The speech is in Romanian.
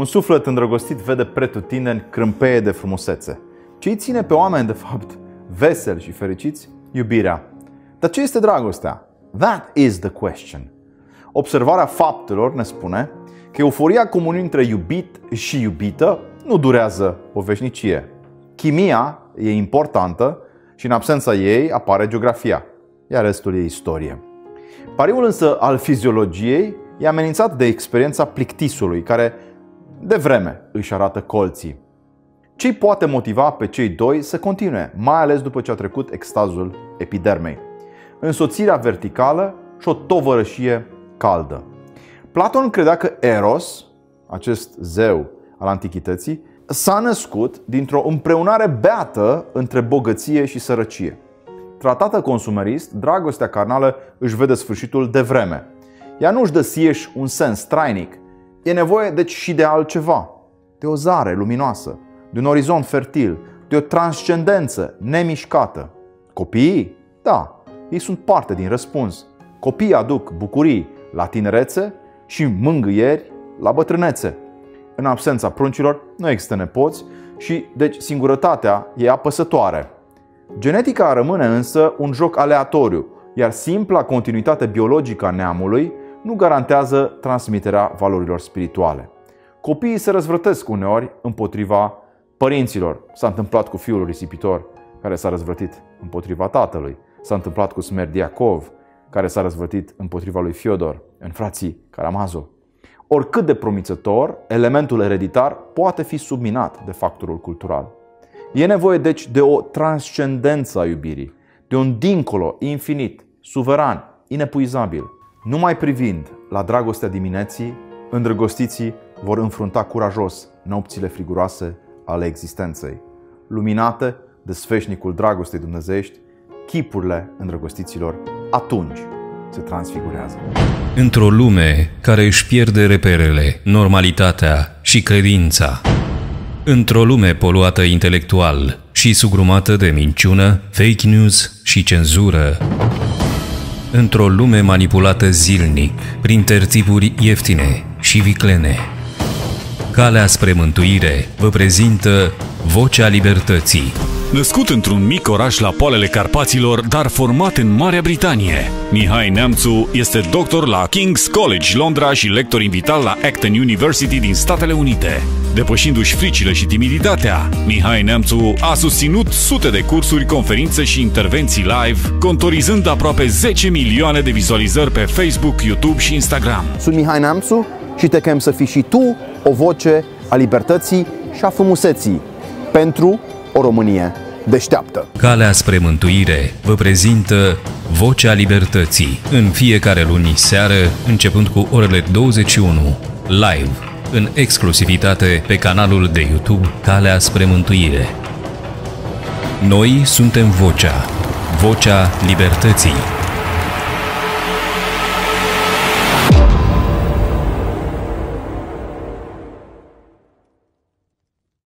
un suflet îndrăgostit vede pretutindeni crâmpeie de frumusețe. Ce îi ține pe oameni, de fapt, veseli și fericiți? Iubirea. Dar ce este dragostea? That is the question. Observarea faptelor ne spune că euforia comuniunii între iubit și iubită nu durează o veșnicie. Chimia e importantă și în absența ei apare geografia, iar restul e istorie. Pariul însă al fiziologiei e amenințat de experiența plictisului, care de vreme își arată colții. Ce poate motiva pe cei doi să continue, mai ales după ce a trecut extazul epidermei? Însoțirea verticală și o tovărășie caldă. Platon credea că Eros, acest zeu al antichității, s-a născut dintr-o împreunare beată între bogăție și sărăcie. Tratată consumerist, dragostea carnală își vede sfârșitul de vreme. Ea nu își dă sieș un sens trainic. E nevoie deci și de altceva. De o zare luminoasă, de un orizont fertil, de o transcendență nemișcată. Copiii? Da, ei sunt parte din răspuns. Copiii aduc bucurii la tinerețe și mângâieri la bătrânețe. În absența pruncilor nu există nepoți și deci singurătatea e apăsătoare. Genetica rămâne însă un joc aleatoriu, iar simpla continuitate biologică a neamului nu garantează transmiterea valorilor spirituale. Copiii se răzvrătesc uneori împotriva părinților. S-a întâmplat cu fiul risipitor care s-a răzvrătit împotriva tatălui. S-a întâmplat cu Smerdiakov, care s-a răzvrătit împotriva lui Fiodor, în frații Karamazov. Oricât de promițător, elementul ereditar poate fi subminat de factorul cultural. E nevoie deci de o transcendență a iubirii, de un dincolo infinit, suveran, inepuizabil. Numai privind la dragostea dimineții, îndrăgostiții vor înfrunta curajos nopțile friguroase ale existenței, luminate de sfeșnicul dragostei dumnezeiești, chipurile îndrăgostiților atunci se transfigurează. Într-o lume care își pierde reperele, normalitatea și credința, într-o lume poluată intelectual și sugrumată de minciună, fake news și cenzură, într-o lume manipulată zilnic prin tertipuri ieftine și viclene, Calea spre mântuire vă prezintă Vocea Libertății Născut într-un mic oraș la poalele Carpaților, dar format în Marea Britanie, Mihai Neamțu este doctor la King's College Londra și lector invitat la Acton University din Statele Unite. Depășindu-și fricile și timiditatea, Mihai Neamțu a susținut sute de cursuri, conferințe și intervenții live, contorizând aproape 10 milioane de vizualizări pe Facebook, YouTube și Instagram. Sunt Mihai Neamțu și te chem să fii și tu o voce a libertății și a frumuseții pentru o Românie deșteaptă. Calea spre mântuire vă prezintă Vocea Libertății în fiecare luni seară, începând cu orele 21, live, în exclusivitate pe canalul de YouTube Calea spre mântuire. Noi suntem Vocea, Vocea Libertății.